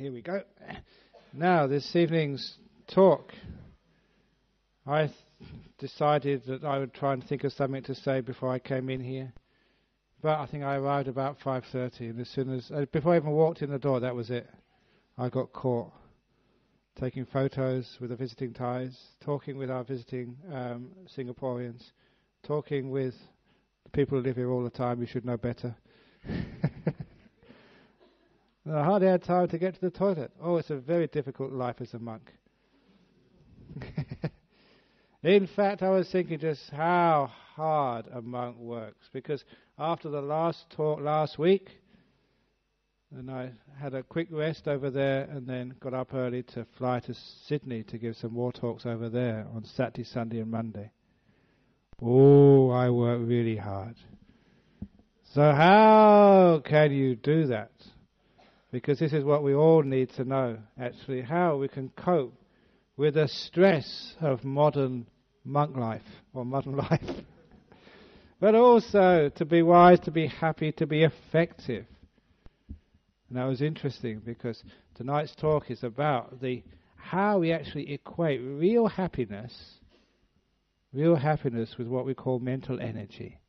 here we go. Now, this evening's talk, I th- decided that I would try and think of something to say before I came in here. But I think I arrived about 5:30, and as soon as uh, before I even walked in the door, that was it. I got caught taking photos with the visiting Thais, talking with our visiting um, Singaporeans, talking with the people who live here all the time. You should know better. I hardly had time to get to the toilet. Oh, it's a very difficult life as a monk. In fact, I was thinking just how hard a monk works because after the last talk last week, and I had a quick rest over there and then got up early to fly to Sydney to give some more talks over there on Saturday, Sunday, and Monday. Oh, I work really hard. So, how can you do that? Because this is what we all need to know, actually, how we can cope with the stress of modern monk life or modern life. but also to be wise, to be happy, to be effective. And that was interesting because tonight's talk is about the how we actually equate real happiness, real happiness with what we call mental energy,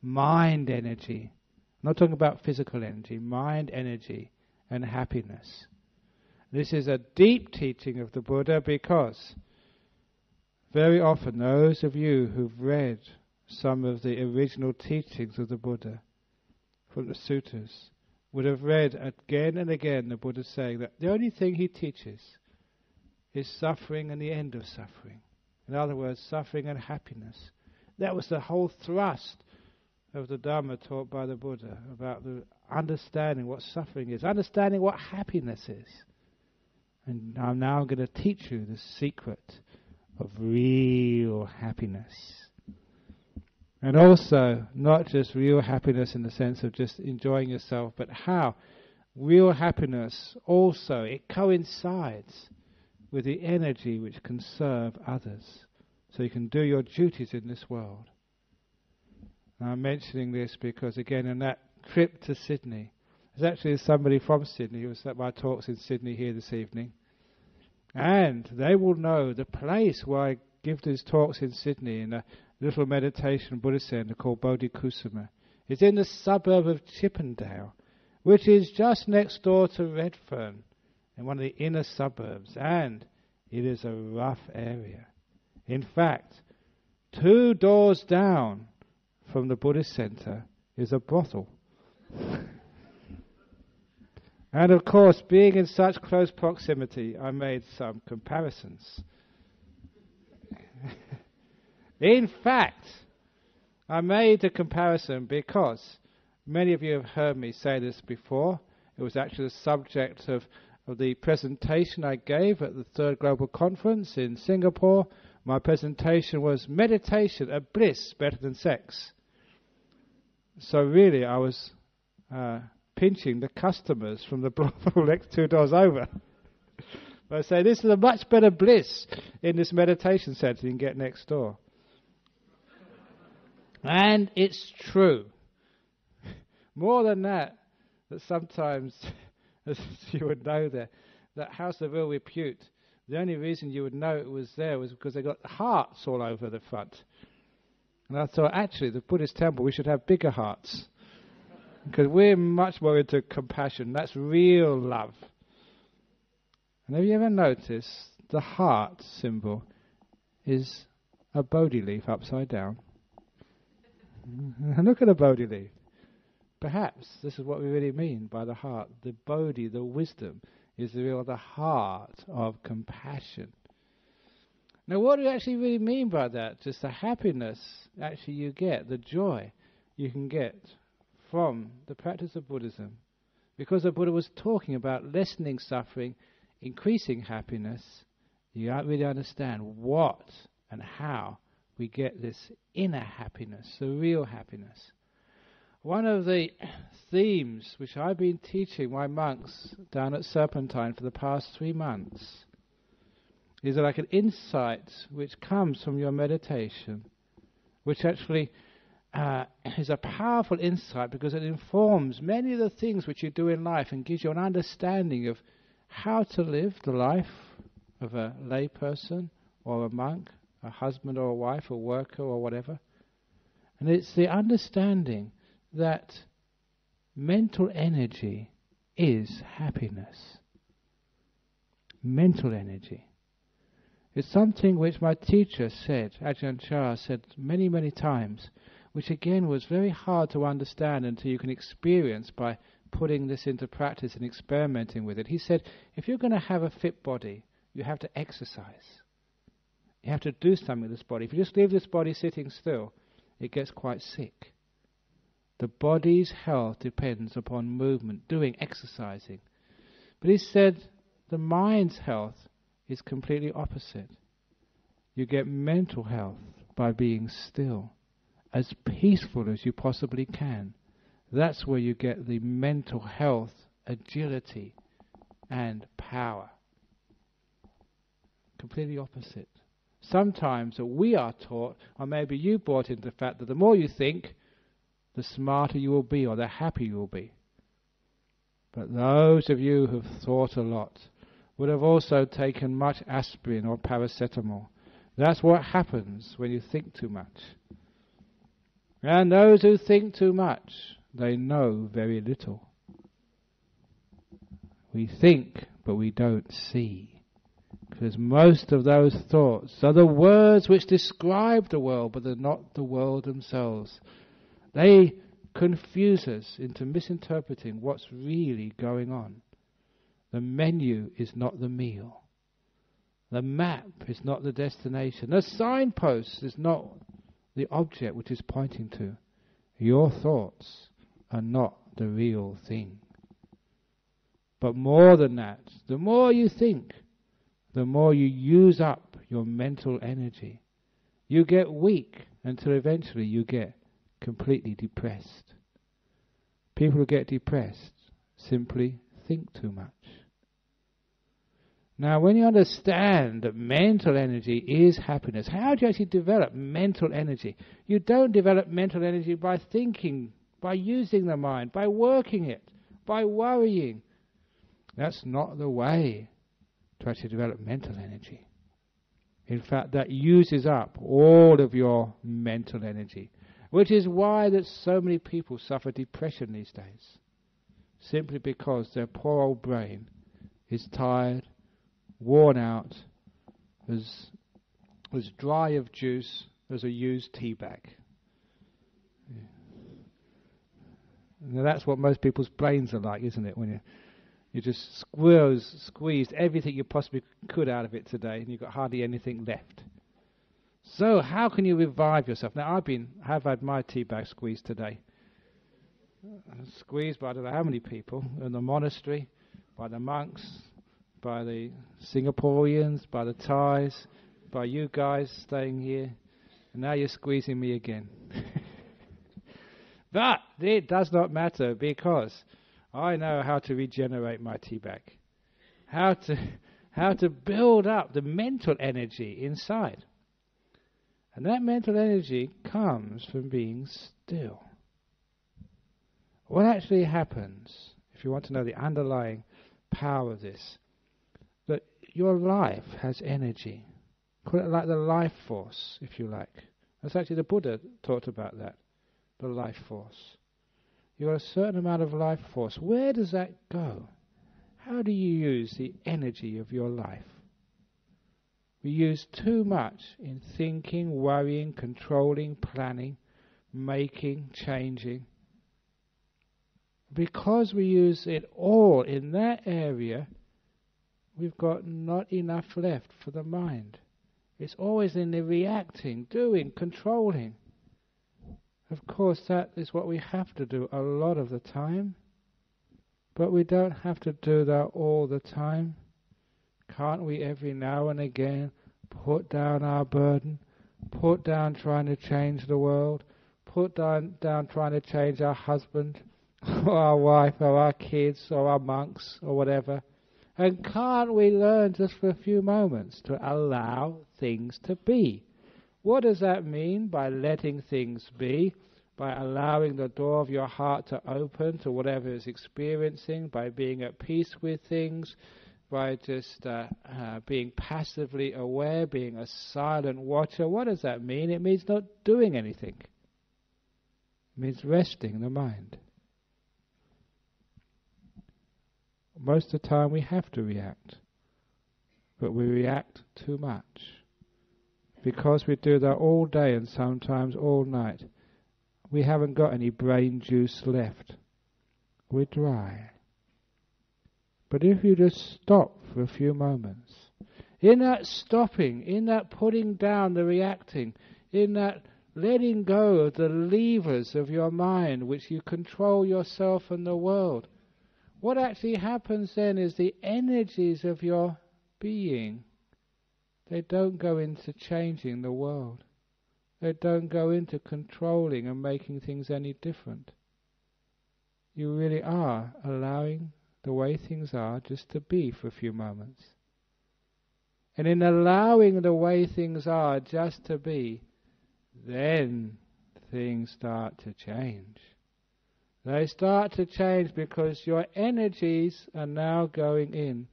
mind energy. Not talking about physical energy, mind energy and happiness. This is a deep teaching of the Buddha because very often those of you who've read some of the original teachings of the Buddha from the sutras would have read again and again the Buddha saying that the only thing he teaches is suffering and the end of suffering. In other words, suffering and happiness. That was the whole thrust of the Dharma taught by the Buddha about the understanding what suffering is, understanding what happiness is. And I'm now going to teach you the secret of real happiness. And also, not just real happiness in the sense of just enjoying yourself, but how real happiness also, it coincides with the energy which can serve others. So you can do your duties in this world. Now I'm mentioning this because, again, in that trip to Sydney, there's actually somebody from Sydney who was at my talks in Sydney here this evening. And they will know the place where I give these talks in Sydney in a little meditation Buddhist center called Bodhikusuma. It's in the suburb of Chippendale, which is just next door to Redfern, in one of the inner suburbs, and it is a rough area. In fact, two doors down from the Buddhist center is a brothel. And of course, being in such close proximity, I made some comparisons. in fact, I made a comparison because many of you have heard me say this before. It was actually the subject of, of the presentation I gave at the Third Global Conference in Singapore. My presentation was Meditation, a bliss better than sex. So, really, I was. Uh, pinching the customers from the brothel next two doors over. I say this is a much better bliss in this meditation center you can get next door. And it's true. More than that, that sometimes, as you would know there, that house of ill repute, the only reason you would know it was there was because they got hearts all over the front. And I thought, actually, the Buddhist temple, we should have bigger hearts. Because we're much more into compassion. That's real love. And have you ever noticed the heart symbol is a Bodhi leaf upside down? Look at a Bodhi leaf. Perhaps this is what we really mean by the heart. The Bodhi, the wisdom, is the real the heart of compassion. Now, what do you actually really mean by that? Just the happiness actually you get, the joy you can get from the practice of Buddhism, because the Buddha was talking about lessening suffering, increasing happiness, you really understand what and how we get this inner happiness, the real happiness. One of the themes which I've been teaching my monks down at Serpentine for the past three months is like an insight which comes from your meditation, which actually uh, is a powerful insight because it informs many of the things which you do in life and gives you an understanding of how to live the life of a layperson or a monk, a husband or a wife, a worker or whatever. And it's the understanding that mental energy is happiness. Mental energy. It's something which my teacher said, Ajahn Chah said many, many times, which again was very hard to understand until you can experience by putting this into practice and experimenting with it. He said, if you're going to have a fit body, you have to exercise. You have to do something with this body. If you just leave this body sitting still, it gets quite sick. The body's health depends upon movement, doing, exercising. But he said the mind's health is completely opposite. You get mental health by being still, as peaceful as you possibly can. That's where you get the mental health, agility, and power. Completely opposite. Sometimes we are taught, or maybe you bought into the fact that the more you think, the smarter you will be, or the happier you will be. But those of you who've thought a lot would have also taken much aspirin or paracetamol. That's what happens when you think too much. And those who think too much, they know very little. We think, but we don't see. Because most of those thoughts are the words which describe the world, but they're not the world themselves. They confuse us into misinterpreting what's really going on. The menu is not the meal. The map is not the destination. The signpost is not the object which is pointing to. Your thoughts are not the real thing. But more than that, the more you think, the more you use up your mental energy. You get weak until eventually you get completely depressed. People who get depressed simply think too much. Now, when you understand that mental energy is happiness, how do you actually develop mental energy? You don't develop mental energy by thinking, by using the mind, by working it, by worrying. That's not the way to actually develop mental energy. In fact, that uses up all of your mental energy, which is why that so many people suffer depression these days, simply because their poor old brain is tired worn out, as, as dry of juice as a used tea bag. Yeah. Now that's what most people's brains are like, isn't it? When you you just squeeze, squeezed everything you possibly could out of it today, and you've got hardly anything left. So how can you revive yourself? Now I've been, have had my tea bag squeezed today. Squeezed by I don't know how many people in the monastery, by the monks, by the Singaporeans, by the Thais, by you guys staying here, and now you're squeezing me again. but it does not matter because I know how to regenerate my tea bag, how to how to build up the mental energy inside. And that mental energy comes from being still. What actually happens, if you want to know the underlying power of this, your life has energy. Call it like the life force, if you like. That's actually the Buddha talked about that, the life force. You've got a certain amount of life force. Where does that go? How do you use the energy of your life? We use too much in thinking, worrying, controlling, planning, making, changing. Because we use it all in that area, we've got not enough left for the mind. It's always in the reacting, doing, controlling. Of course, that is what we have to do a lot of the time. But we don't have to do that all the time. Can't we every now and again put down our burden, put down trying to change the world, put down, down trying to change our husband, or our wife, or our kids, or our monks, or whatever? And can't we learn just for a few moments to allow things to be? What does that mean by letting things be? by allowing the door of your heart to open to whatever is experiencing, by being at peace with things, by just uh, uh, being passively aware, being a silent watcher. What does that mean? It means not doing anything. It means resting the mind. Most of the time we have to react, but we react too much. Because we do that all day and sometimes all night, we haven't got any brain juice left. We're dry. But if you just stop for a few moments, in that stopping, in that putting down the reacting, in that letting go of the levers of your mind which you control yourself and the world, what actually happens then is the energies of your being, they don't go into changing the world. They don't go into controlling and making things any different. You really are allowing the way things are just to be for a few moments. And in allowing the way things are just to be, then things start to change. They start to change because your energies are now going in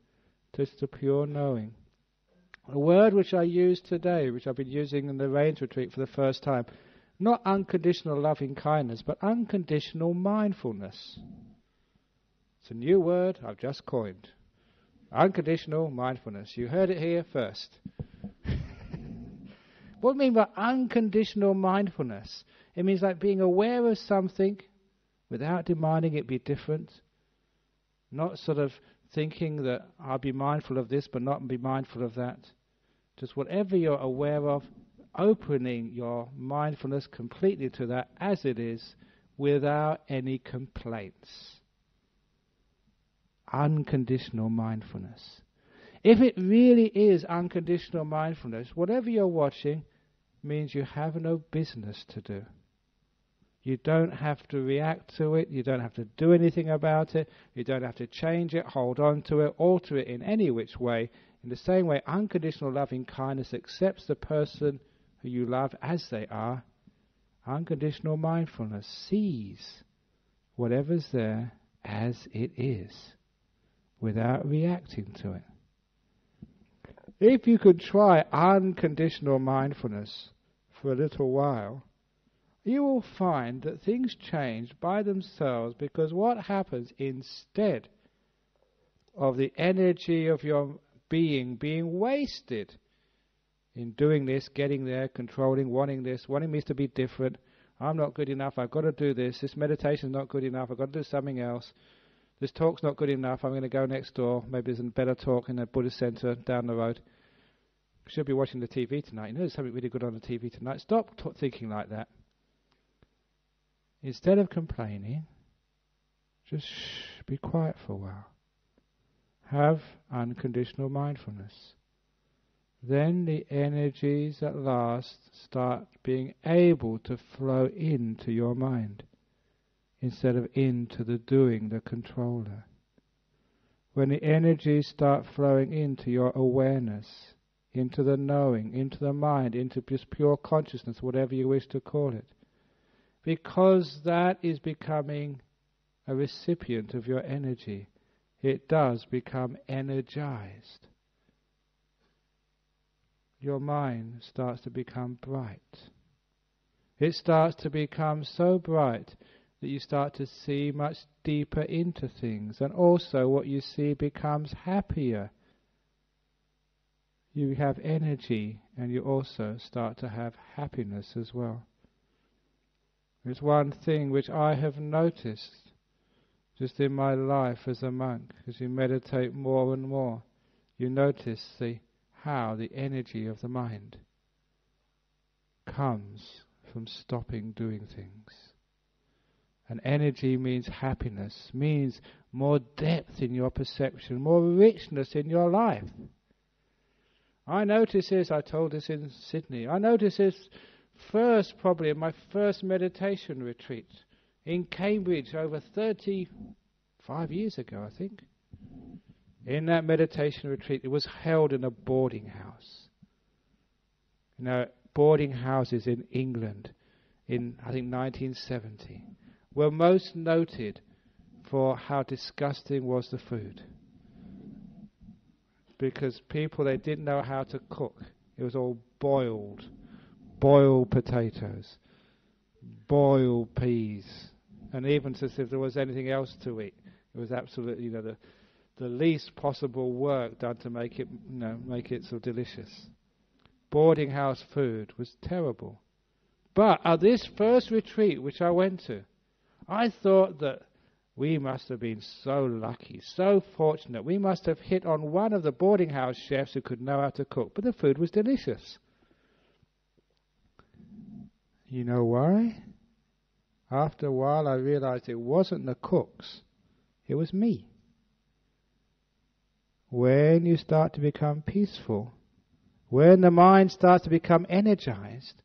to the pure knowing. A word which I use today, which I've been using in the Rains Retreat for the first time, not unconditional loving kindness, but unconditional mindfulness. It's a new word I've just coined. Unconditional mindfulness. You heard it here first. what do I mean by unconditional mindfulness? It means like being aware of something without demanding it be different. Not sort of thinking that I'll be mindful of this but not be mindful of that. Just whatever you're aware of, opening your mindfulness completely to that as it is without any complaints unconditional mindfulness. If it really is unconditional mindfulness, whatever you're watching means you have no business to do. You don't have to react to it, you don't have to do anything about it, you don't have to change it, hold on to it, alter it in any which way. In the same way, unconditional loving kindness accepts the person who you love as they are. Unconditional mindfulness sees whatever's there as it is without reacting to it. If you could try unconditional mindfulness for a little while, you will find that things change by themselves because what happens instead of the energy of your being being wasted in doing this, getting there, controlling, wanting this, wanting me to be different, I'm not good enough, I've got to do this, this meditation is not good enough, I've got to do something else, this talk's not good enough. I'm going to go next door. Maybe there's a better talk in a Buddhist center down the road. Should be watching the TV tonight. You know, there's something really good on the TV tonight. Stop thinking like that. Instead of complaining, just shh, be quiet for a while. Have unconditional mindfulness. Then the energies at last start being able to flow into your mind instead of into the doing, the controller. When the energies start flowing into your awareness, into the knowing, into the mind, into just pure consciousness, whatever you wish to call it, because that is becoming a recipient of your energy, it does become energized. Your mind starts to become bright. It starts to become so bright that you start to see much deeper into things, and also what you see becomes happier. You have energy, and you also start to have happiness as well. There's one thing which I have noticed just in my life as a monk, as you meditate more and more, you notice the how the energy of the mind comes from stopping doing things. And energy means happiness, means more depth in your perception, more richness in your life. I notice this, I told this in Sydney, I noticed this first, probably in my first meditation retreat in Cambridge over 35 years ago, I think. In that meditation retreat, it was held in a boarding house. You know, boarding houses in England in, I think, 1970 were most noted for how disgusting was the food. Because people, they didn't know how to cook. It was all boiled, boiled potatoes, boiled peas, and even as if there was anything else to eat. It was absolutely, you know, the, the least possible work done to make it, you know, make it so delicious. Boarding house food was terrible. But at this first retreat which I went to, I thought that we must have been so lucky, so fortunate. We must have hit on one of the boarding house chefs who could know how to cook. But the food was delicious. You know why? After a while, I realized it wasn't the cooks, it was me. When you start to become peaceful, when the mind starts to become energized,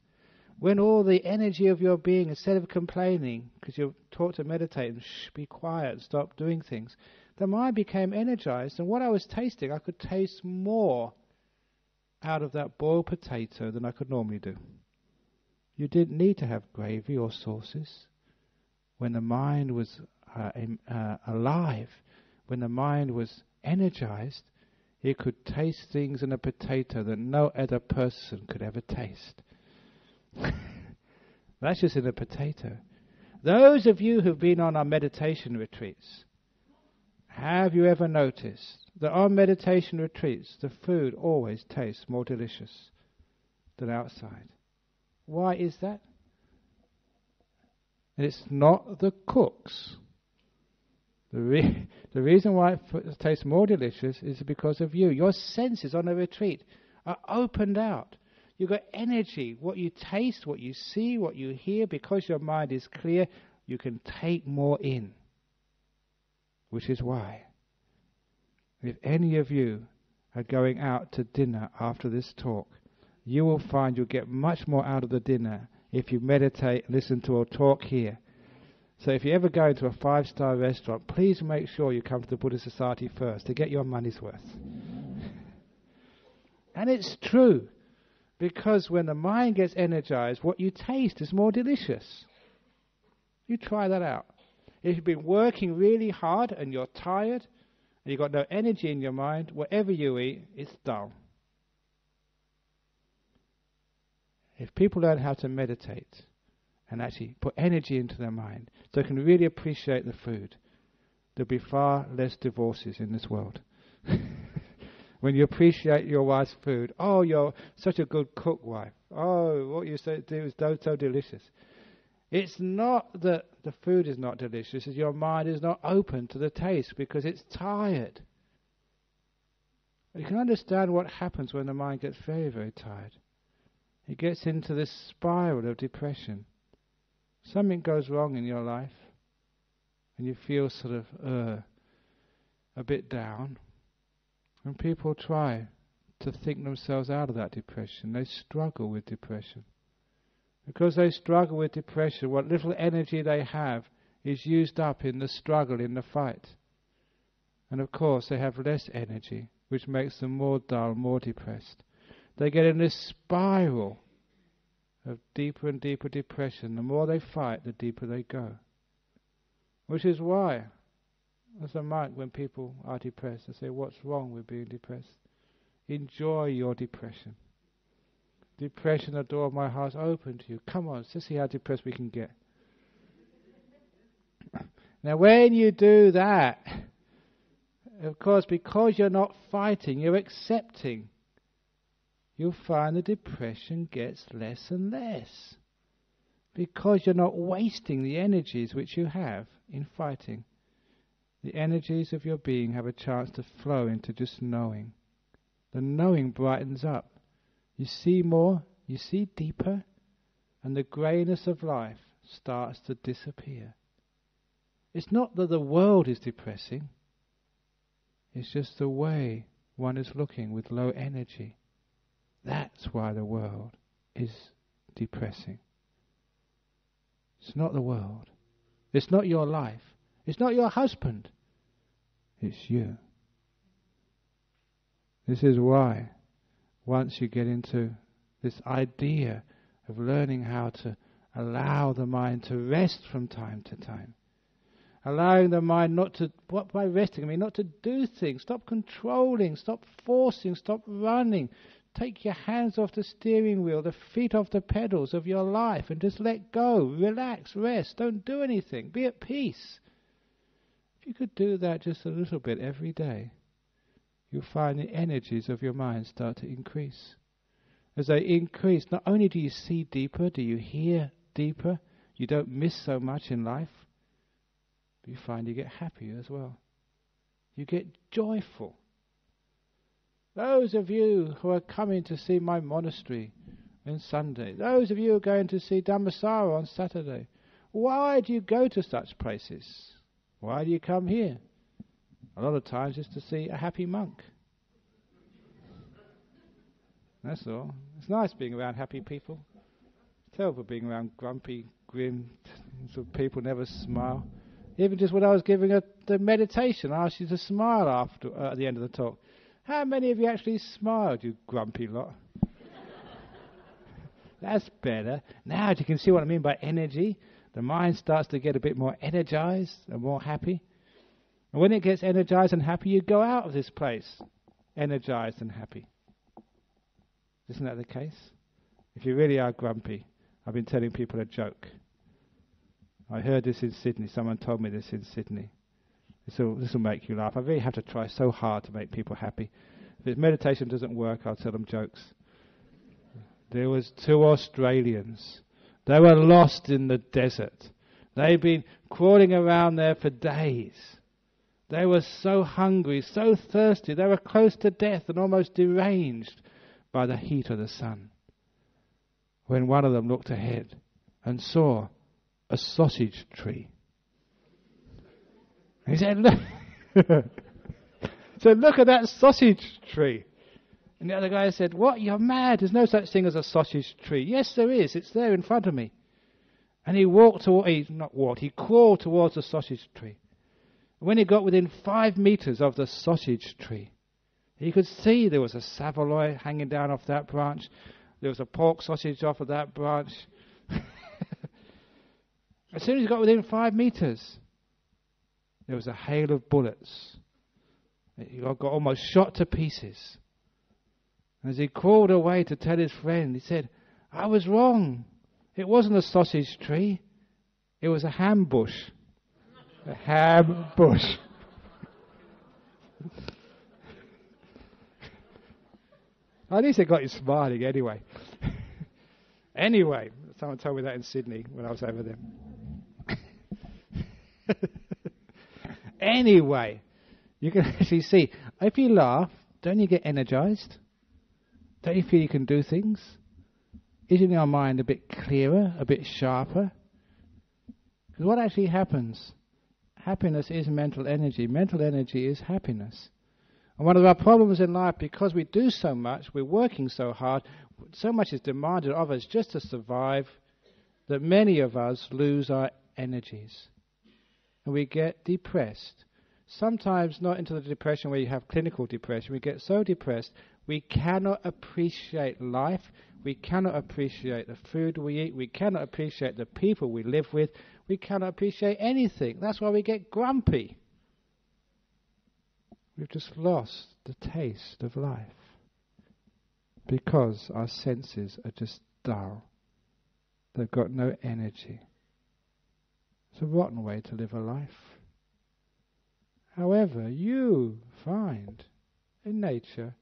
when all the energy of your being, instead of complaining, because you're taught to meditate and shh, be quiet stop doing things, the mind became energized, and what I was tasting, I could taste more out of that boiled potato than I could normally do. You didn't need to have gravy or sauces. When the mind was uh, uh, alive, when the mind was energized, it could taste things in a potato that no other person could ever taste. That's just in a potato. Those of you who've been on our meditation retreats, have you ever noticed that on meditation retreats the food always tastes more delicious than outside? Why is that? it's not the cooks. The, re- the reason why it f- tastes more delicious is because of you. Your senses on a retreat are opened out. You've got energy. What you taste, what you see, what you hear, because your mind is clear, you can take more in. Which is why, if any of you are going out to dinner after this talk, you will find you'll get much more out of the dinner if you meditate listen to a talk here. So if you ever go into a five star restaurant, please make sure you come to the Buddhist Society first to get your money's worth. and it's true. Because when the mind gets energized, what you taste is more delicious. You try that out. If you've been working really hard and you're tired and you've got no energy in your mind, whatever you eat, it's dull. If people learn how to meditate and actually put energy into their mind so they can really appreciate the food, there'll be far less divorces in this world. when you appreciate your wife's food. Oh, you're such a good cook, wife. Oh, what you say, do is so, so delicious. It's not that the food is not delicious, it's your mind is not open to the taste because it's tired. You can understand what happens when the mind gets very, very tired. It gets into this spiral of depression. Something goes wrong in your life, and you feel sort of uh, a bit down. And people try to think themselves out of that depression, they struggle with depression. Because they struggle with depression, what little energy they have is used up in the struggle, in the fight. And of course, they have less energy, which makes them more dull, more depressed. They get in this spiral of deeper and deeper depression. The more they fight, the deeper they go. Which is why as a monk, when people are depressed, I say, What's wrong with being depressed? Enjoy your depression. Depression, the door of my heart is open to you. Come on, let's see how depressed we can get. now, when you do that, of course, because you're not fighting, you're accepting, you'll find the depression gets less and less. Because you're not wasting the energies which you have in fighting the energies of your being have a chance to flow into just knowing. The knowing brightens up. You see more, you see deeper, and the greyness of life starts to disappear. It's not that the world is depressing, it's just the way one is looking with low energy. That's why the world is depressing. It's not the world. It's not your life. It's not your husband. It's you. This is why, once you get into this idea of learning how to Allow the mind to rest from time to time. Allowing the mind not to, what by resting, I mean not to do things. Stop controlling, stop forcing, stop running. Take your hands off the steering wheel, the feet off the pedals of your life, and just let go. Relax, rest. Don't do anything. Be at peace. If you could do that just a little bit every day, you'll find the energies of your mind start to increase. As they increase, not only do you see deeper, do you hear deeper, you don't miss so much in life, but you find you get happier as well. You get joyful. Those of you who are coming to see my monastery on Sunday, those of you who are going to see Dhammasara on Saturday, why do you go to such places? Why do you come here? A lot of times just to see a happy monk. That's all. It's nice being around happy people. It's terrible being around grumpy, grim sort of people never smile. Even just when I was giving a, the meditation, I asked you to smile after uh, at the end of the talk. How many of you actually smiled, you grumpy lot? That's better. Now you can see what I mean by energy. The mind starts to get a bit more energized and more happy. And when it gets energized and happy, you go out of this place energized and happy. Isn't that the case? If you really are grumpy, I've been telling people a joke. I heard this in Sydney. Someone told me this in Sydney. This will make you laugh. I really have to try so hard to make people happy. If meditation doesn't work, I'll tell them jokes. There was two Australians. They were lost in the desert. They'd been crawling around there for days. They were so hungry, so thirsty. They were close to death and almost deranged by the heat of the sun. When one of them looked ahead and saw a sausage tree. He said, Look, said, Look at that sausage tree. And the other guy said, What? You're mad. There's no such thing as a sausage tree. Yes, there is. It's there in front of me. And he walked toward, he, not walked, he crawled towards the sausage tree. When he got within five meters of the sausage tree, he could see there was a saveloy hanging down off that branch. There was a pork sausage off of that branch. as soon as he got within five meters, there was a hail of bullets. He got almost shot to pieces. As he crawled away to tell his friend, he said, I was wrong. It wasn't a sausage tree. It was a ham bush. A ham bush. At least it got you smiling anyway. anyway, someone told me that in Sydney when I was over there. anyway, you can actually see if you laugh, don't you get energized? Don't you feel you can do things? Isn't your mind a bit clearer, a bit sharper? Because what actually happens? Happiness is mental energy. Mental energy is happiness. And one of our problems in life, because we do so much, we're working so hard, so much is demanded of us just to survive, that many of us lose our energies. And we get depressed. Sometimes not into the depression where you have clinical depression. We get so depressed we cannot appreciate life. We cannot appreciate the food we eat. We cannot appreciate the people we live with. We cannot appreciate anything. That's why we get grumpy. We've just lost the taste of life because our senses are just dull. They've got no energy. It's a rotten way to live a life. However, you find in nature,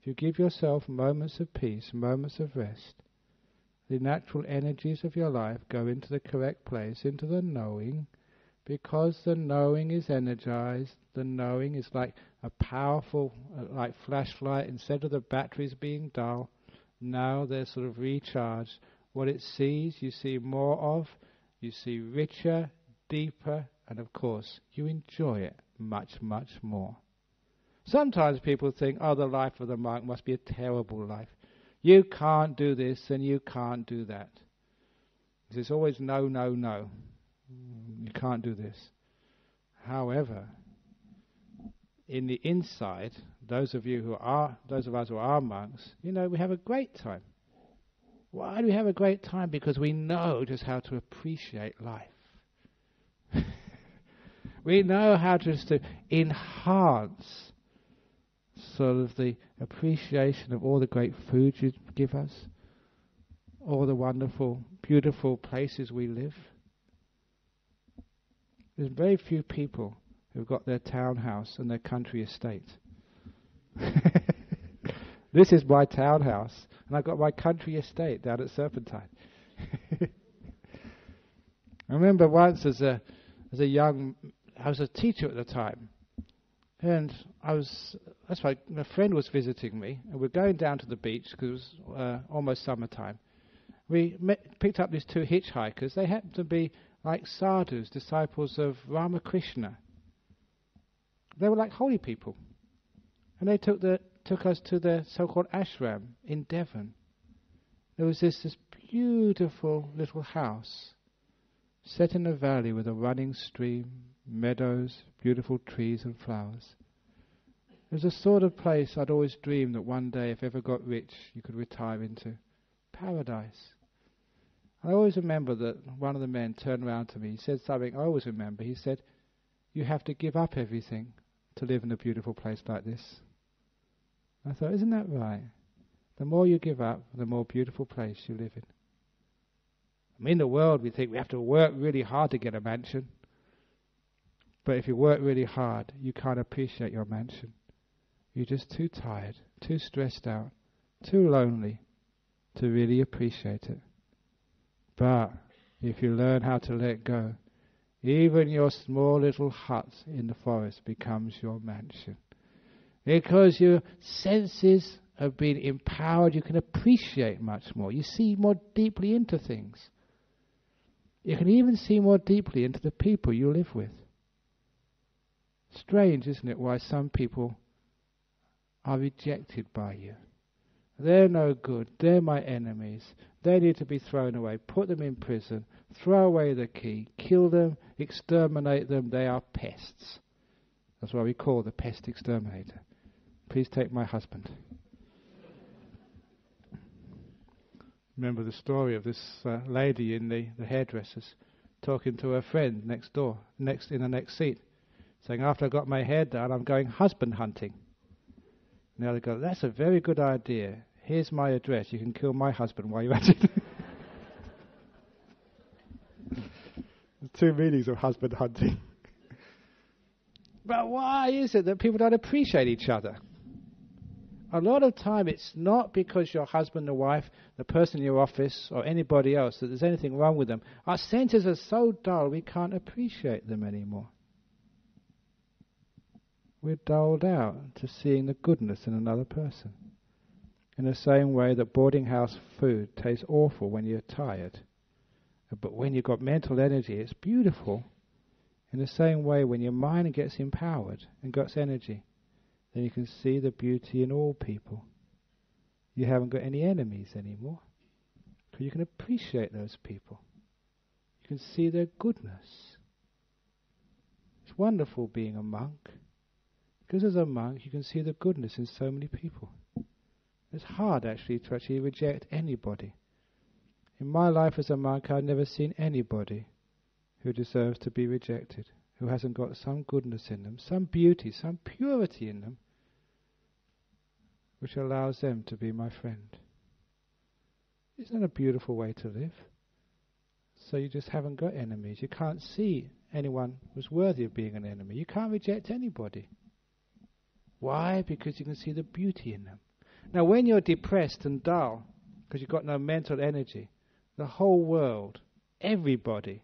if you give yourself moments of peace, moments of rest, the natural energies of your life go into the correct place, into the knowing, because the knowing is energized, the knowing is like a powerful, uh, like flashlight, instead of the batteries being dull, now they're sort of recharged. What it sees, you see more of, you see richer, deeper, and of course, you enjoy it much, much more. Sometimes people think, oh, the life of the monk must be a terrible life. You can't do this and you can't do that. It's always no, no, no. You can't do this. However, in the inside, those of you who are, those of us who are monks, you know, we have a great time. Why do we have a great time? Because we know just how to appreciate life. we know how just to enhance sort of the appreciation of all the great food you give us, all the wonderful, beautiful places we live. There's very few people who've got their townhouse and their country estate. this is my townhouse, and I've got my country estate down at Serpentine. I remember once as a as a young, I was a teacher at the time, and I was that's why my friend was visiting me, and we're going down to the beach because it was uh, almost summertime. We met, picked up these two hitchhikers. They happened to be like sadhus, disciples of Ramakrishna. They were like holy people. And they took, the, took us to the so called ashram in Devon. There was this, this beautiful little house set in a valley with a running stream, meadows, beautiful trees and flowers. It was the sort of place I'd always dreamed that one day, if ever got rich, you could retire into. Paradise. I always remember that one of the men turned around to me. He said something I always remember. He said, You have to give up everything to live in a beautiful place like this. I thought, Isn't that right? The more you give up, the more beautiful place you live in. I mean, in the world, we think we have to work really hard to get a mansion. But if you work really hard, you can't appreciate your mansion. You're just too tired, too stressed out, too lonely to really appreciate it. But if you learn how to let go, even your small little hut in the forest becomes your mansion. Because your senses have been empowered, you can appreciate much more. You see more deeply into things. You can even see more deeply into the people you live with. Strange, isn't it, why some people are rejected by you? They're no good. They're my enemies. They need to be thrown away. Put them in prison. Throw away the key. Kill them. Exterminate them. They are pests. That's why we call the pest exterminator. Please take my husband. Remember the story of this uh, lady in the, the hairdressers talking to her friend next door, next in the next seat, saying, After I got my hair done, I'm going husband hunting. And the other goes, That's a very good idea. Here's my address. You can kill my husband while you're at it. two meanings of husband hunting. but why is it that people don't appreciate each other? A lot of time it's not because your husband or wife, the person in your office, or anybody else, that there's anything wrong with them. Our senses are so dull we can't appreciate them anymore. We're dulled out to seeing the goodness in another person. In the same way that boarding house food tastes awful when you're tired, but when you've got mental energy, it's beautiful. In the same way, when your mind gets empowered and gets energy, then you can see the beauty in all people. You haven't got any enemies anymore. So you can appreciate those people. You can see their goodness. It's wonderful being a monk. Because as a monk, you can see the goodness in so many people. It's hard actually to actually reject anybody. In my life as a monk, I've never seen anybody who deserves to be rejected, who hasn't got some goodness in them, some beauty, some purity in them, which allows them to be my friend. Isn't that a beautiful way to live? So you just haven't got enemies. You can't see anyone who's worthy of being an enemy. You can't reject anybody. Why? Because you can see the beauty in them. Now, when you're depressed and dull, because you've got no mental energy, the whole world, everybody,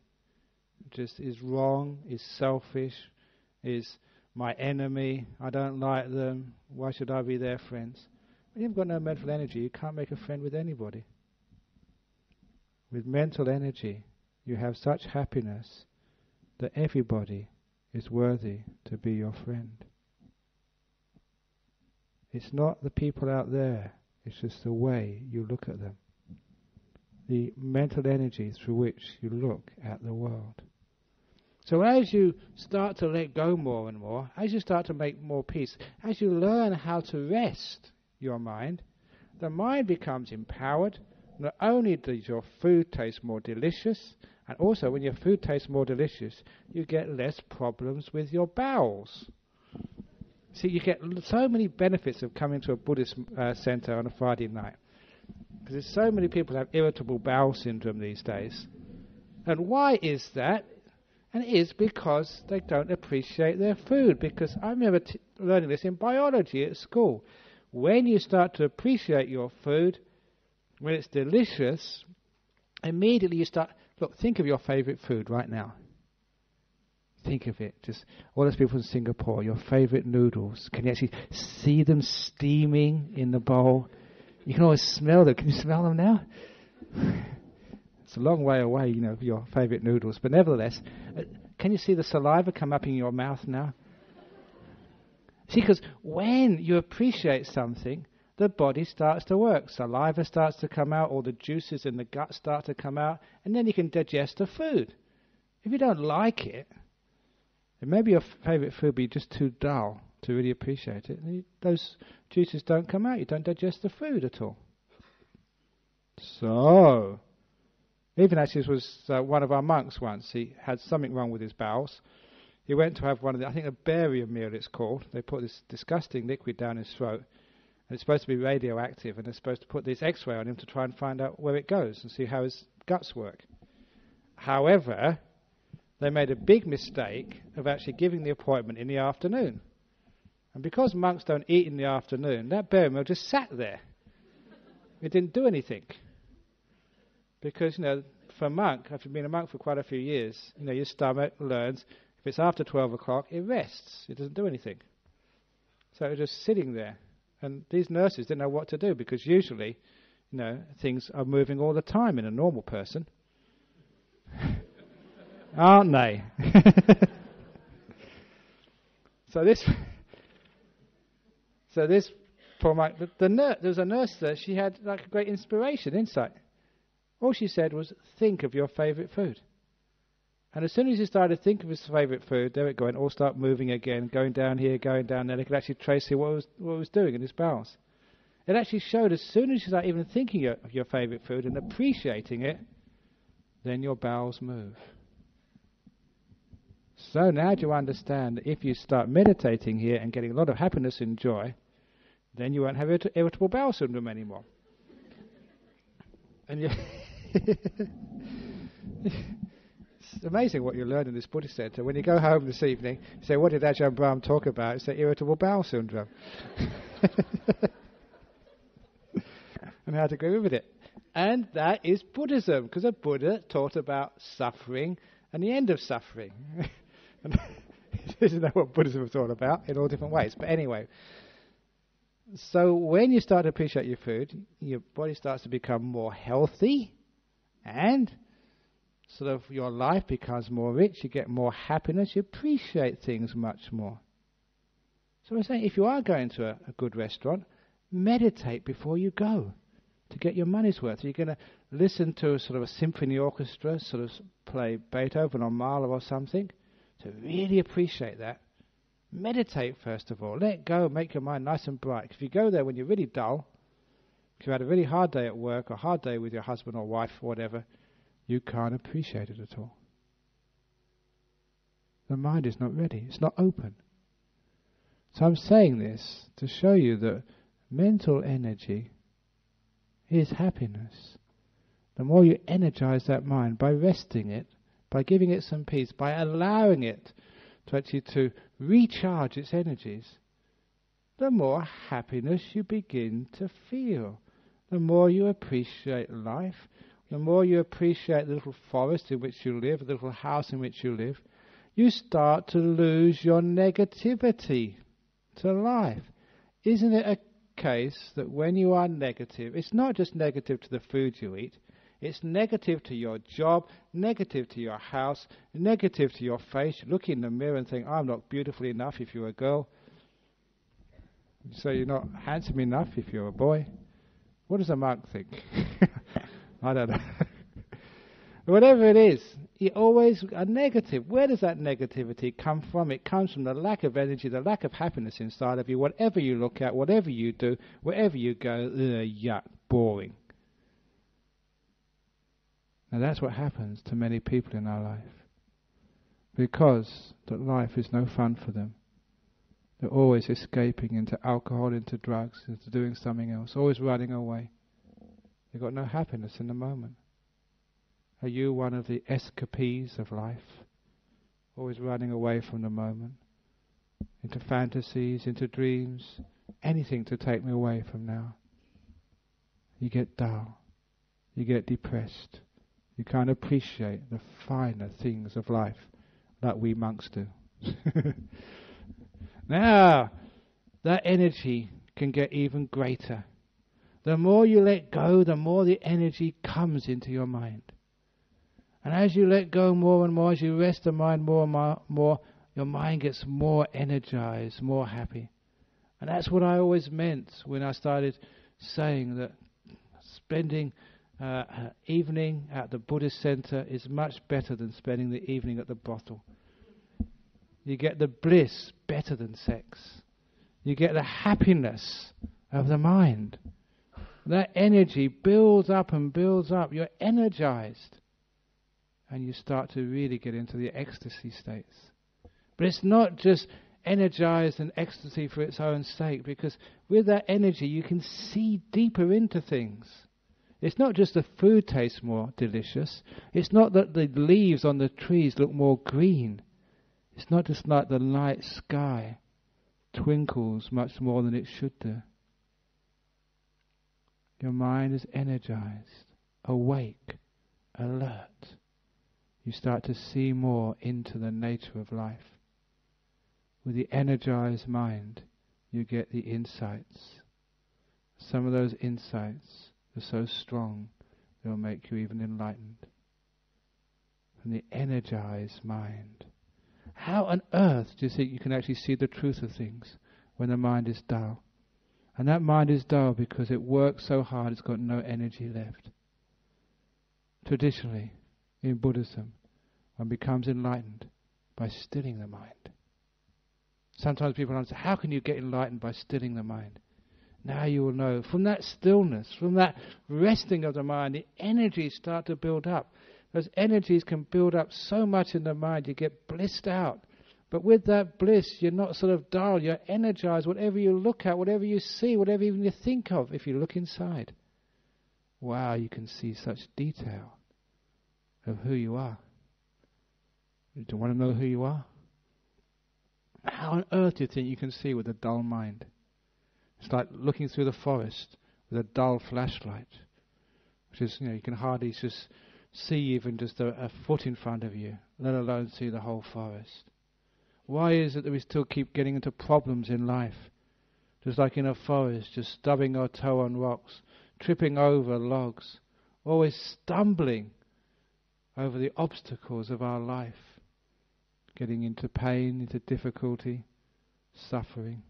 just is wrong, is selfish, is my enemy, I don't like them, why should I be their friends? When you've got no mental energy, you can't make a friend with anybody. With mental energy, you have such happiness that everybody is worthy to be your friend. It's not the people out there, it's just the way you look at them. The mental energy through which you look at the world. So as you start to let go more and more, as you start to make more peace, as you learn how to rest your mind, the mind becomes empowered, not only does your food taste more delicious, and also when your food tastes more delicious, you get less problems with your bowels. See, you get so many benefits of coming to a Buddhist uh, center on a Friday night. Because so many people have irritable bowel syndrome these days. And why is that? And it is because they don't appreciate their food. Because I remember t- learning this in biology at school. When you start to appreciate your food, when it's delicious, immediately you start. Look, think of your favorite food right now. Think of it. Just all those people in Singapore, your favorite noodles. Can you actually see them steaming in the bowl? You can always smell them. Can you smell them now? It's a long way away, you know, your favorite noodles. But nevertheless, uh, can you see the saliva come up in your mouth now? See, because when you appreciate something, the body starts to work. Saliva starts to come out, all the juices in the gut start to come out, and then you can digest the food. If you don't like it, then maybe your favorite food be just too dull to really appreciate it. Those juices don't come out. You don't digest the food at all. So, Ignatius was uh, one of our monks once. He had something wrong with his bowels. He went to have one of the, I think a barium meal it's called. They put this disgusting liquid down his throat. And it's supposed to be radioactive, and they're supposed to put this x ray on him to try and find out where it goes and see how his guts work. However, they made a big mistake of actually giving the appointment in the afternoon. And because monks don't eat in the afternoon, that barium meal just sat there. It didn't do anything. Because, you know, for a monk, after being a monk for quite a few years, you know, your stomach learns if it's after 12 o'clock, it rests. It doesn't do anything. So it was just sitting there. And these nurses didn't know what to do because usually, you know, things are moving all the time in a normal person. Aren't they? so this, so this poor Mike, the, the nurse, there was a nurse there. She had like a great inspiration, insight. All she said was, think of your favourite food. And as soon as he started thinking of his favourite food, there it and all start moving again, going down here, going down there. They could actually trace what was, what was doing in his bowels. It actually showed as soon as you start even thinking of your favourite food and appreciating it, then your bowels move. So now do you understand that if you start meditating here and getting a lot of happiness and joy, then you won't have irritable bowel syndrome anymore. and you it's amazing what you learn in this Buddhist center. When you go home this evening, say, What did Ajahn Brahm talk about? It's the irritable bowel syndrome. and how to go with it. And that is Buddhism, because a Buddha taught about suffering and the end of suffering. isn't that what Buddhism is all about in all different ways? But anyway, so when you start to appreciate your food, your body starts to become more healthy and sort of your life becomes more rich, you get more happiness, you appreciate things much more. So I'm saying if you are going to a, a good restaurant, meditate before you go to get your money's worth. You're going to listen to sort of a symphony orchestra, sort of play Beethoven or Mahler or something, to really appreciate that. Meditate first of all. Let go, make your mind nice and bright. If you go there when you're really dull, if you had a really hard day at work or a hard day with your husband or wife or whatever, you can't appreciate it at all. The mind is not ready, it's not open. So I'm saying this to show you that mental energy is happiness. The more you energize that mind by resting it, by giving it some peace, by allowing it to actually to recharge its energies, the more happiness you begin to feel. The more you appreciate life, the more you appreciate the little forest in which you live, the little house in which you live, you start to lose your negativity to life. Isn't it a case that when you are negative, it's not just negative to the food you eat, it's negative to your job, negative to your house, negative to your face. You look in the mirror and think, I'm not beautiful enough if you're a girl. So you're not handsome enough if you're a boy. What does a monk think? I don't know. Whatever it is, it always a negative. Where does that negativity come from? It comes from the lack of energy, the lack of happiness inside of you. Whatever you look at, whatever you do, wherever you go, ugh, yuck, boring. Now that's what happens to many people in our life. Because that life is no fun for them. They're always escaping into alcohol, into drugs, into doing something else, always running away. They've got no happiness in the moment. Are you one of the escapees of life? Always running away from the moment, into fantasies, into dreams, anything to take me away from now. You get dull, you get depressed, you can't appreciate the finer things of life that we monks do. now, that energy can get even greater. The more you let go, the more the energy comes into your mind. And as you let go more and more, as you rest the mind more and more, more your mind gets more energized, more happy. And that's what I always meant when I started saying that spending uh, uh, evening at the Buddhist center is much better than spending the evening at the brothel. You get the bliss better than sex. You get the happiness of the mind. That energy builds up and builds up. You're energized. And you start to really get into the ecstasy states. But it's not just energized and ecstasy for its own sake, because with that energy you can see deeper into things. It's not just the food tastes more delicious. It's not that the leaves on the trees look more green. It's not just like the night sky twinkles much more than it should do. Your mind is energized, awake, alert. You start to see more into the nature of life. With the energized mind, you get the insights. Some of those insights are so strong they'll make you even enlightened. From the energized mind. How on earth do you think you can actually see the truth of things when the mind is dull? And that mind is dull because it works so hard it's got no energy left. Traditionally, in Buddhism, one becomes enlightened by stilling the mind. Sometimes people answer, How can you get enlightened by stilling the mind? Now you will know. From that stillness, from that resting of the mind, the energies start to build up. Those energies can build up so much in the mind, you get blissed out. But with that bliss, you're not sort of dull, you're energized. Whatever you look at, whatever you see, whatever even you think of, if you look inside, wow, you can see such detail of who you are. You Do you want to know who you are? How on earth do you think you can see with a dull mind? It's like looking through the forest with a dull flashlight, which is, you know, you can hardly just see even just a, a foot in front of you, let alone see the whole forest. Why is it that we still keep getting into problems in life? Just like in a forest, just stubbing our toe on rocks, tripping over logs, always stumbling over the obstacles of our life getting into pain, into difficulty, suffering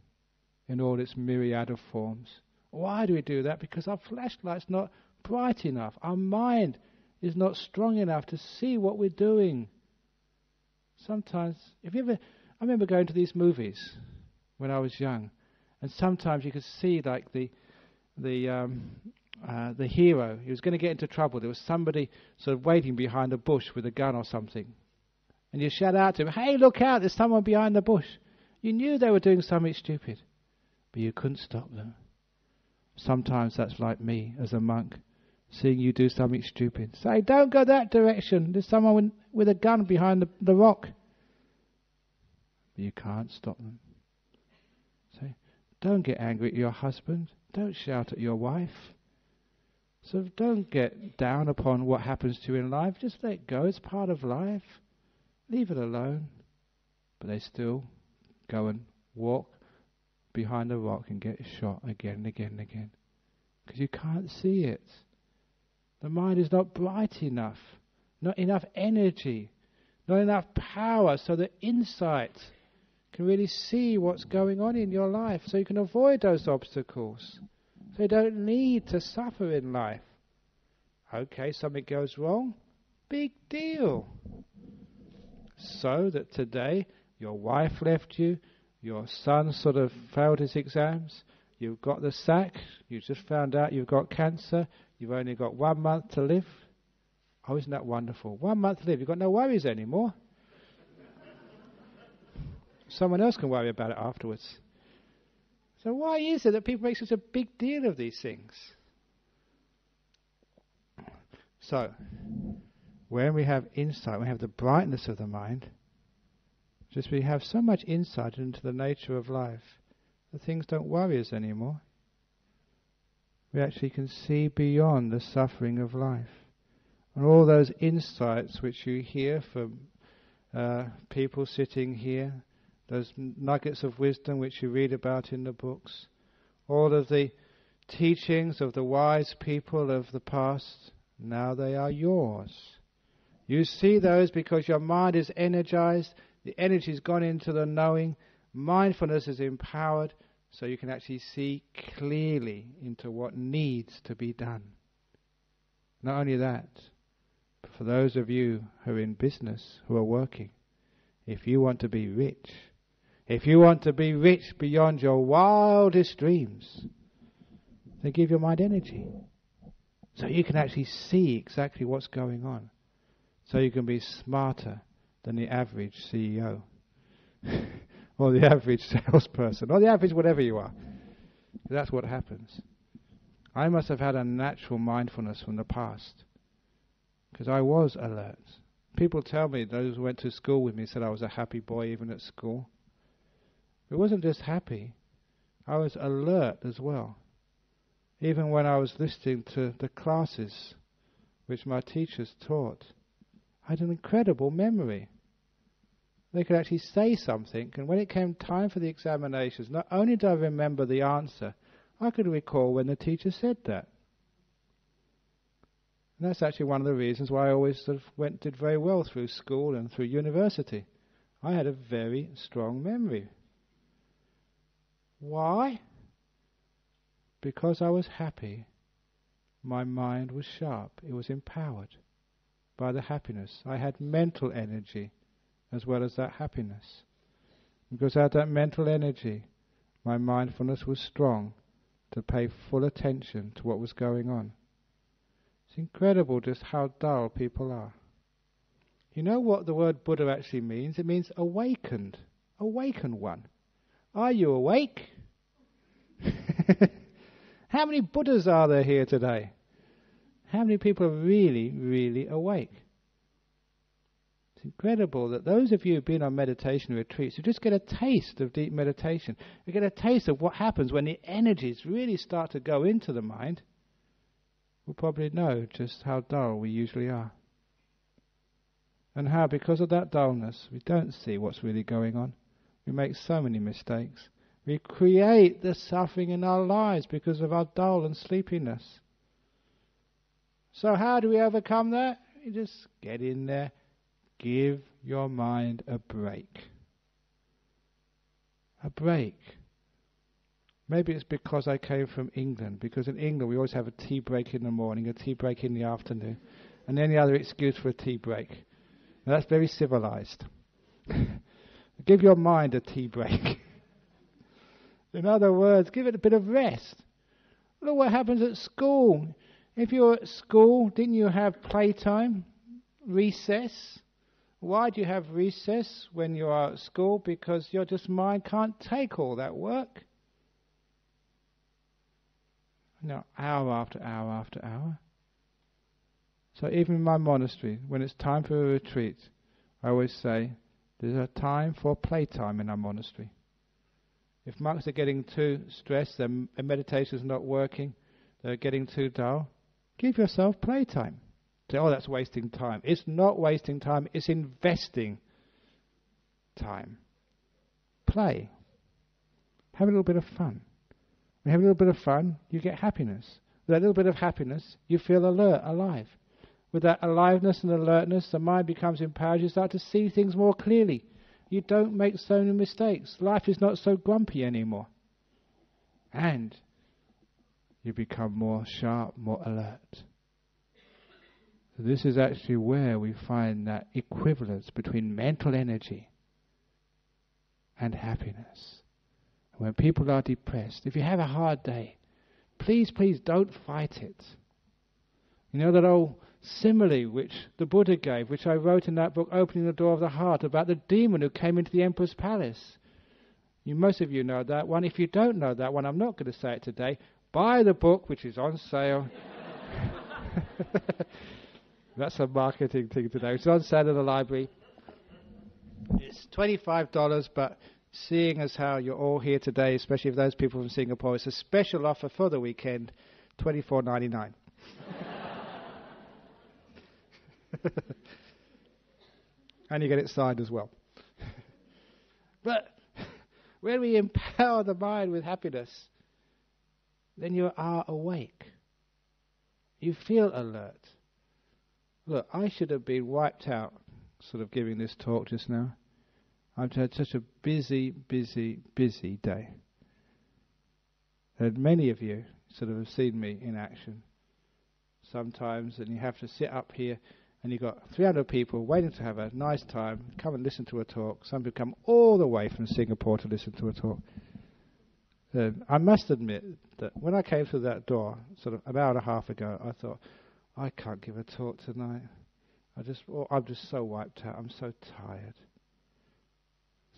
in all its myriad of forms. Why do we do that? Because our flashlight's not bright enough. Our mind is not strong enough to see what we're doing. Sometimes, if you ever, I remember going to these movies when I was young, and sometimes you could see like the the um, uh, the hero. He was going to get into trouble. There was somebody sort of waiting behind a bush with a gun or something, and you shout out to him, hey, look out, there's someone behind the bush. You knew they were doing something stupid, but you couldn't stop them. Sometimes that's like me as a monk, seeing you do something stupid. Say, don't go that direction, there's someone with a gun behind the, the rock. You can't stop them. Say, don't get angry at your husband, don't shout at your wife. So don't get down upon what happens to you in life. Just let go. It's part of life leave it alone. But they still go and walk behind the rock and get shot again and again and again. Because you can't see it. The mind is not bright enough, not enough energy, not enough power so that insight can really see what's going on in your life so you can avoid those obstacles. So you don't need to suffer in life. Okay, something goes wrong. Big deal so that today your wife left you, your son sort of failed his exams, you've got the sack, you just found out you've got cancer, you've only got one month to live. Oh, isn't that wonderful? One month to live, you've got no worries anymore. Someone else can worry about it afterwards. So, why is it that people make such a big deal of these things? So, when we have insight, we have the brightness of the mind, just we have so much insight into the nature of life, the things don't worry us anymore. We actually can see beyond the suffering of life. And all those insights which you hear from uh, people sitting here, those nuggets of wisdom which you read about in the books, all of the teachings of the wise people of the past, now they are yours. You see those because your mind is energized, the energy has gone into the knowing, mindfulness is empowered, so you can actually see clearly into what needs to be done. Not only that, but for those of you who are in business, who are working, if you want to be rich, if you want to be rich beyond your wildest dreams, then give your mind energy. So you can actually see exactly what's going on so you can be smarter than the average CEO or the average salesperson or the average whatever you are. That's what happens. I must have had a natural mindfulness from the past because I was alert. People tell me, those who went to school with me said I was a happy boy even at school. It wasn't just happy, I was alert as well. Even when I was listening to the classes which my teachers taught, I had an incredible memory. They could actually say something, and when it came time for the examinations, not only did I remember the answer, I could recall when the teacher said that. And that's actually one of the reasons why I always sort of went did very well through school and through university. I had a very strong memory. Why? Because I was happy. My mind was sharp. It was empowered by the happiness. I had mental energy as well as that happiness. Because I had that mental energy, my mindfulness was strong to pay full attention to what was going on. It's incredible just how dull people are. You know what the word Buddha actually means? It means awakened, awakened one. Are you awake? How many Buddhas are there here today? How many people are really, really awake? It's incredible that those of you who've been on meditation retreats, you just get a taste of deep meditation. You get a taste of what happens when the energies really start to go into the mind. We'll probably know just how dull we usually are. And how, because of that dullness, we don't see what's really going on. We make so many mistakes. We create the suffering in our lives because of our dull and sleepiness. So, how do we overcome that? You just get in there, give your mind a break. A break. Maybe it's because I came from England, because in England we always have a tea break in the morning, a tea break in the afternoon, and any other excuse for a tea break. Now that's very civilized. give your mind a tea break. in other words, give it a bit of rest. Look what happens at school. If you're at school, didn't you have playtime, recess? Why do you have recess when you are at school? Because your just mind can't take all that work. No, hour after hour after hour. So even in my monastery, when it's time for a retreat, I always say there's a time for playtime in our monastery. If monks are getting too stressed, their meditation is not working, they're getting too dull, Give yourself playtime. Say, oh, that's wasting time. It's not wasting time, it's investing time. Play. Have a little bit of fun. When you have a little bit of fun, you get happiness. With that little bit of happiness, you feel alert, alive. With that aliveness and alertness, the mind becomes empowered. You start to see things more clearly. You don't make so many mistakes. Life is not so grumpy anymore. And you become more sharp, more alert. This is actually where we find that equivalence between mental energy and happiness. When people are depressed, if you have a hard day, please, please don't fight it. You know that old simile which the Buddha gave, which I wrote in that book, Opening the Door of the Heart, about the demon who came into the emperor's palace. You, most of you know that one. If you don't know that one, I'm not going to say it today. Buy the book, which is on sale. That's a marketing thing today. It's on sale in the library. It's $25, but seeing as how you're all here today, especially those people from Singapore, it's a special offer for the weekend, $24.99. and you get it signed as well. but when we empower the mind with happiness, then you are awake. You feel alert. Look, I should have been wiped out, sort of giving this talk just now. I've had such a busy, busy, busy day. And many of you sort of have seen me in action sometimes, and you have to sit up here and you've got 300 people waiting to have a nice time, come and listen to a talk. Some people come all the way from Singapore to listen to a talk. Uh, I must admit that when I came through that door, sort of an hour and a half ago, I thought, I can't give a talk tonight. I just, oh, I'm just so wiped out. I'm so tired.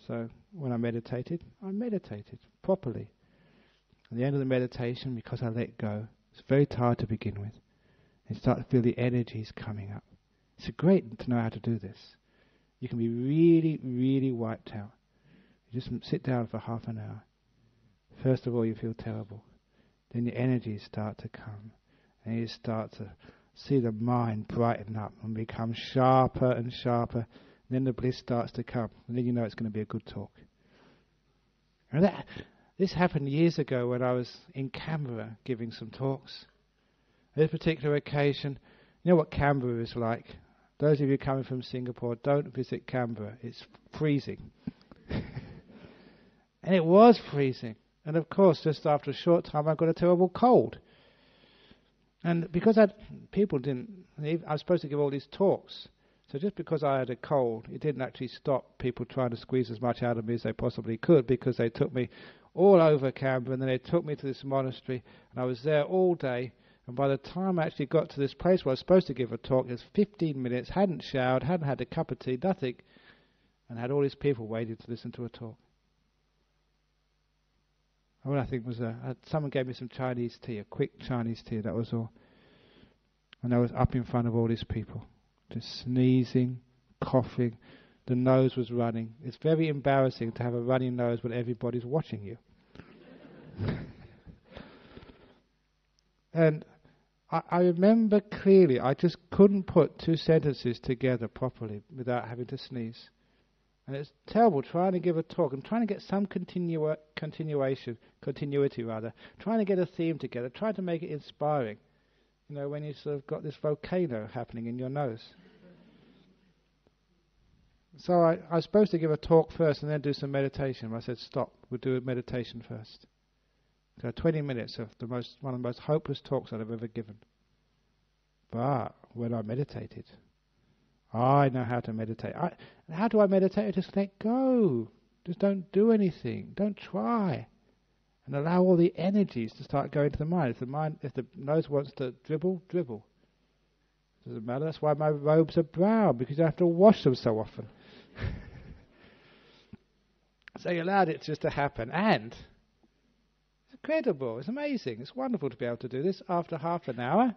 So when I meditated, I meditated properly. At the end of the meditation, because I let go, it's very tired to begin with. You start to feel the energies coming up. It's great to know how to do this. You can be really, really wiped out. You just sit down for half an hour. First of all, you feel terrible. Then the energies start to come. And you start to see the mind brighten up and become sharper and sharper. And then the bliss starts to come. And then you know it's going to be a good talk. And that, this happened years ago when I was in Canberra giving some talks. This particular occasion, you know what Canberra is like? Those of you coming from Singapore, don't visit Canberra. It's freezing. and it was freezing. And of course, just after a short time, I got a terrible cold. And because I'd, people didn't, I was supposed to give all these talks. So just because I had a cold, it didn't actually stop people trying to squeeze as much out of me as they possibly could because they took me all over Canberra and then they took me to this monastery and I was there all day and by the time I actually got to this place where I was supposed to give a talk, it was 15 minutes, hadn't showered, hadn't had a cup of tea, nothing, and had all these people waiting to listen to a talk. All I think was a, uh, someone gave me some Chinese tea, a quick Chinese tea, that was all. And I was up in front of all these people, just sneezing, coughing. The nose was running. It's very embarrassing to have a running nose when everybody's watching you. and I, I remember clearly, I just couldn't put two sentences together properly without having to sneeze. And it's terrible trying to give a talk and trying to get some continua- continuation, continuity rather, trying to get a theme together, trying to make it inspiring. You know, when you sort of got this volcano happening in your nose. So I, I was supposed to give a talk first and then do some meditation. I said, stop, we'll do a meditation first. So 20 minutes of the most one of the most hopeless talks I've ever given. But when I meditated, I know how to meditate. I, how do I meditate? I just let go. Just don't do anything. Don't try. And allow all the energies to start going to the mind. If the mind, if the nose wants to dribble, dribble. It Doesn't matter. That's why my robes are brown because I have to wash them so often. so you allowed it just to happen, and it's incredible. It's amazing. It's wonderful to be able to do this after half an hour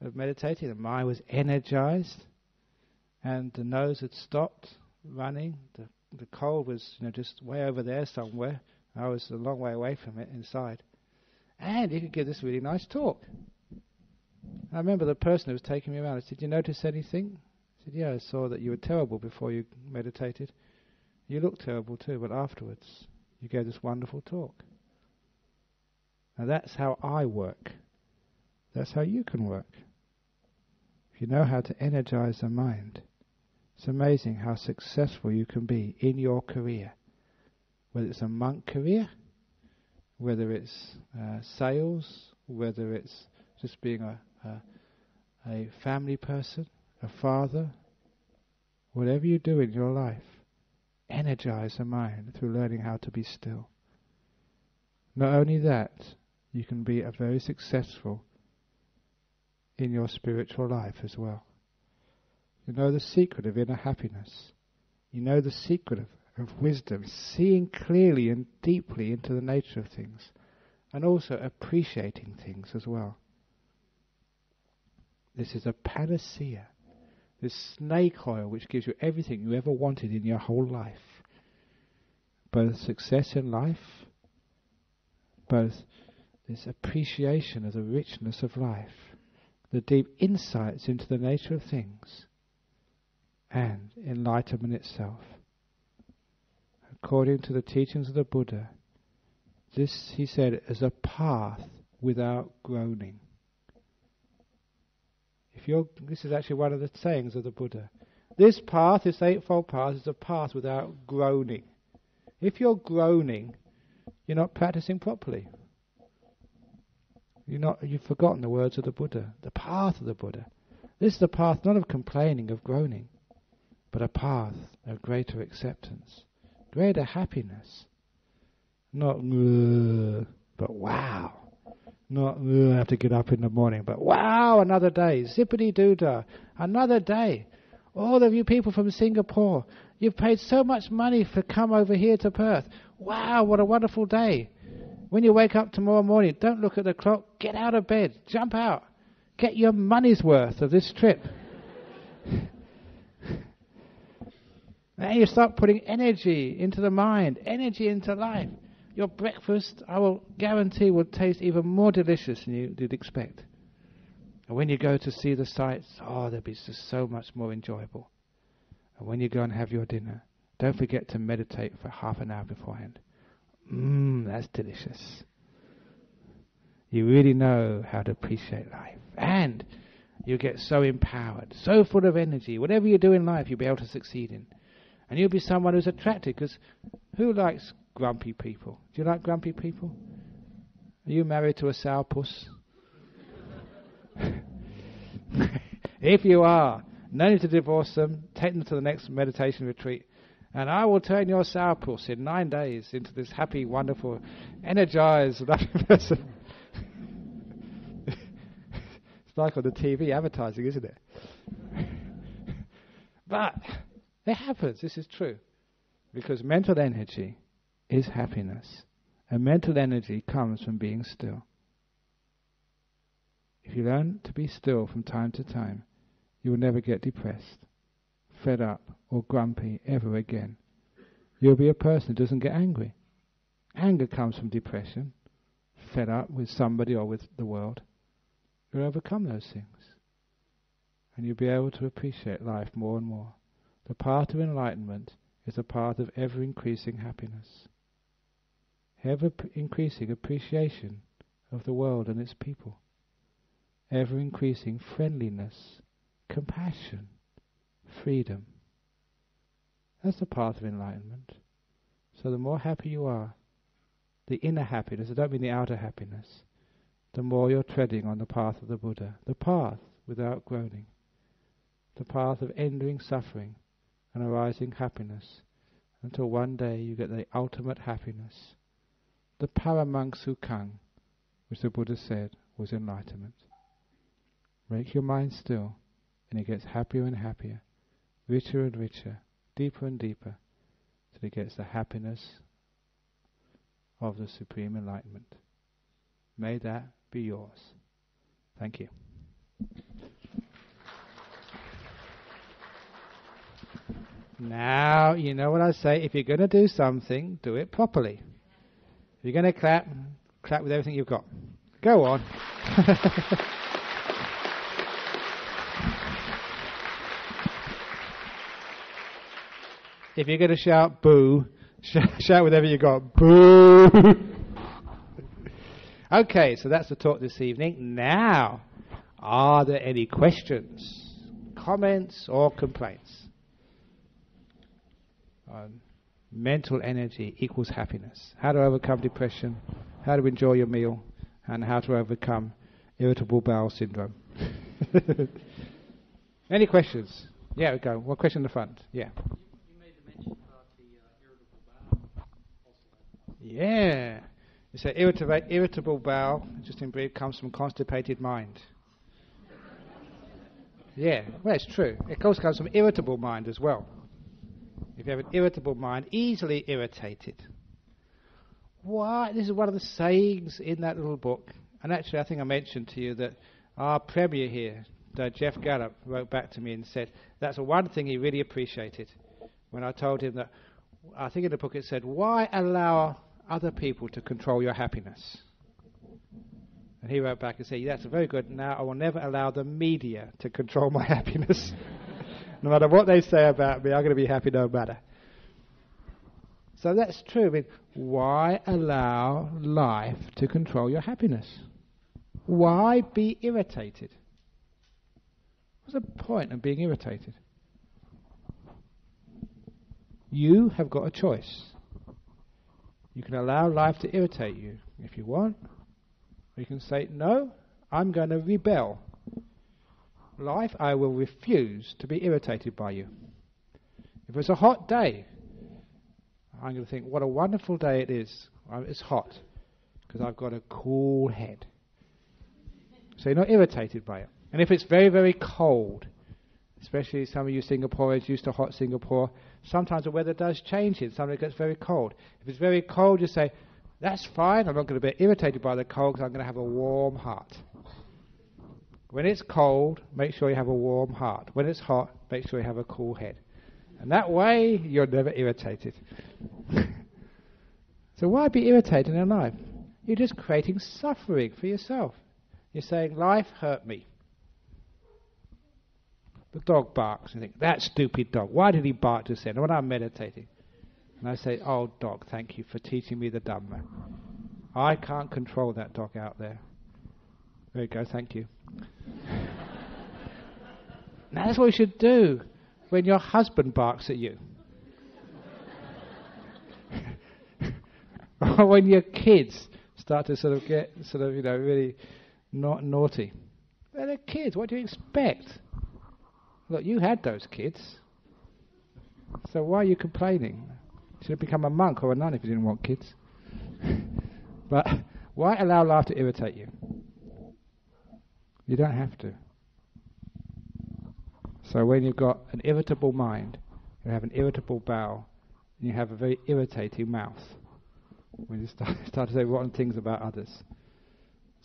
of meditating. The mind was energized, and the nose had stopped running. The the cold was you know just way over there somewhere. I was a long way away from it inside, and he could give this really nice talk. I remember the person who was taking me around. I said, "Did you notice anything?" I said, "Yeah, I saw that you were terrible before you meditated. You looked terrible too, but afterwards you gave this wonderful talk." Now that's how I work. That's how you can work. If you know how to energize the mind, it's amazing how successful you can be in your career. Whether it's a monk career, whether it's uh, sales, whether it's just being a, a, a family person, a father, whatever you do in your life, energize the mind through learning how to be still. Not only that, you can be a very successful in your spiritual life as well. You know the secret of inner happiness. You know the secret of, of wisdom, seeing clearly and deeply into the nature of things, and also appreciating things as well. This is a panacea, this snake oil which gives you everything you ever wanted in your whole life. Both success in life, both this appreciation of the richness of life, the deep insights into the nature of things, and enlightenment itself. According to the teachings of the Buddha, this, he said, is a path without groaning. If you're, this is actually one of the sayings of the Buddha. This path, this eightfold path, is a path without groaning. If you're groaning, you're not practicing properly. You're not, you've forgotten the words of the Buddha, the path of the Buddha. This is the path not of complaining, of groaning, but a path of greater acceptance, greater happiness. Not, but wow. Not, I have to get up in the morning, but wow, another day. Zippity doo dah, another day. All of you people from Singapore, you've paid so much money to come over here to Perth. Wow, what a wonderful day. When you wake up tomorrow morning, don't look at the clock, get out of bed, jump out, get your money's worth of this trip. Then you start putting energy into the mind, energy into life. Your breakfast, I will guarantee, will taste even more delicious than you did expect. And when you go to see the sights, oh, they'll be just so much more enjoyable. And when you go and have your dinner, don't forget to meditate for half an hour beforehand. Mmm, that's delicious. You really know how to appreciate life. And you get so empowered, so full of energy. Whatever you do in life, you'll be able to succeed in. And you'll be someone who's attracted because who likes grumpy people? Do you like grumpy people? Are you married to a sourpuss? if you are, no need to divorce them. Take them to the next meditation retreat. And I will turn your sourpuss in nine days into this happy, wonderful, energized, loving person. it's like on the TV advertising, isn't it? but it happens. This is true. Because mental energy is happiness. And mental energy comes from being still. If you learn to be still from time to time, you will never get depressed, fed up, or grumpy ever again. You'll be a person who doesn't get angry. Anger comes from depression, fed up with somebody or with the world. You'll overcome those things. And you'll be able to appreciate life more and more. The path of enlightenment is a path of ever increasing happiness, ever increasing appreciation of the world and its people, ever increasing friendliness, compassion, freedom. That's the path of enlightenment. So the more happy you are, the inner happiness, I don't mean the outer happiness, the more you're treading on the path of the Buddha, the path without groaning, the path of ending suffering and arising happiness until one day you get the ultimate happiness, the paramam sukham, which the Buddha said was enlightenment. Make your mind still, and it gets happier and happier, richer and richer, deeper and deeper, till it gets the happiness of the supreme enlightenment. May that be yours. Thank you. Now, you know what I say. If you're going to do something, do it properly. If you're going to clap, clap with everything you've got. Go on. if you're going to shout boo, shout, shout everything you've got. Boo! okay, so that's the talk this evening. Now, are there any questions, comments, or complaints? Um, mental energy equals happiness. How to overcome depression, how to enjoy your meal, and how to overcome irritable bowel syndrome. Any questions? Yeah, we go. One question in the front. Yeah. You you made the mention about the uh irritable bowel. Yeah. An irritable, irritable bowel, just in brief, comes from constipated mind. Yeah, well, it's true. It also comes from irritable mind as well. If you have an irritable mind, easily irritated. Why? This is one of the sayings in that little book. And actually, I think I mentioned to you that our premier here, uh, Geoff Gallop, wrote back to me and said that's one thing he really appreciated when I told him that. I think in the book it said, "Why allow other people to control your happiness?" And he wrote back and said, That's very good. Now I will never allow the media to control my happiness. No matter what they say about me, I'm going to be happy no matter. So that's true. I mean, why allow life to control your happiness? Why be irritated? What's the point of being irritated? You have got a choice. You can allow life to irritate you if you want, You can say, no, I'm going to rebel. Life, I will refuse to be irritated by you. If it's a hot day, I'm going to think, what a wonderful day it is. It's hot because I've got a cool head. So you're not irritated by it. And if it's very, very cold, especially some of you Singaporeans used to hot Singapore, sometimes the weather does change here. Sometimes it gets very cold. If it's very cold, you say, that's fine. I'm not going to be irritated by the cold because I'm going to have a warm heart. When it's cold, make sure you have a warm heart. When it's hot, make sure you have a cool head. And that way, you're never irritated. so why be irritated in life? You're just creating suffering for yourself. You're saying, life hurt me. The dog barks. You think, that stupid dog. Why did he bark just then? When I'm meditating. And I say, Oh, dog, thank you for teaching me the Dhamma. I can't control that dog out there. There you go, thank you. now, that's what you should do when your husband barks at you. or when your kids start to sort of get, sort of, you know, really not naughty. They're kids. What do you expect? Look, you had those kids. So why are you complaining? You should have become a monk or a nun if you didn't want kids. but why allow life to irritate you? You don't have to. So when you've got an irritable mind, you have an irritable bowel, and you have a very irritating mouth, when you start, start to say rotten things about others.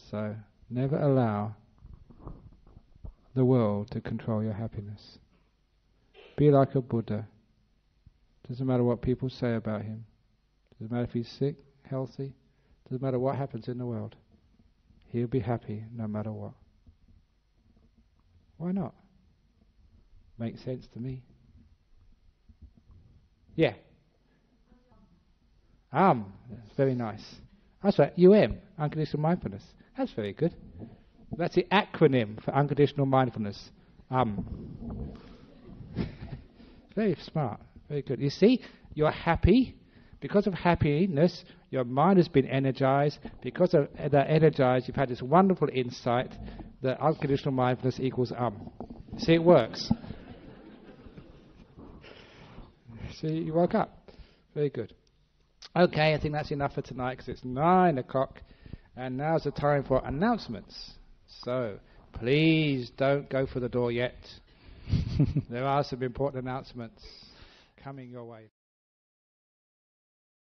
So never allow the world to control your happiness. Be like a Buddha. Doesn't matter what people say about him. Doesn't matter if he's sick, healthy. Doesn't matter what happens in the world. He'll be happy no matter what. Why not? Makes sense to me. Yeah. Um, that's very nice. That's right, UM, unconditional mindfulness. That's very good. That's the acronym for unconditional mindfulness. Um. very smart. Very good. You see, you're happy. Because of happiness, your mind has been energized. Because of that energized, you've had this wonderful insight that unconditional mindfulness equals um. See, it works. See, you woke up. Very good. Okay, I think that's enough for tonight because it's nine o'clock, and now's the time for announcements. So, please don't go for the door yet. there are some important announcements coming your way.